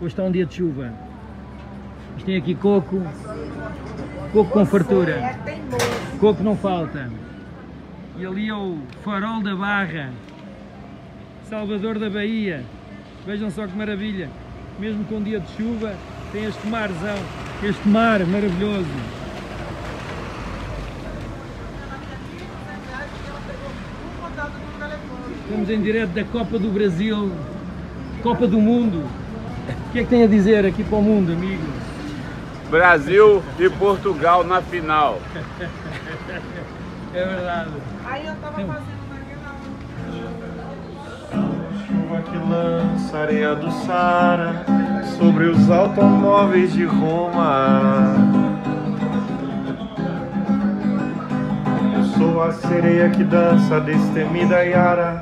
Hoje está um dia de chuva. Mas tem aqui coco. Coco com fartura. Coco não falta. E ali é o farol da Barra. Salvador da Bahia. Vejam só que maravilha. Mesmo com um dia de chuva, tem este marzão. Este mar maravilhoso. Estamos em direto da Copa do Brasil, Copa do Mundo. O que é que tem a dizer aqui para o mundo, amigo? Brasil e Portugal na final. É verdade. Aí eu tava fazendo. Chuva que lança areia do Sara sobre os automóveis de Roma. Eu sou a sereia que dança destemida Yara.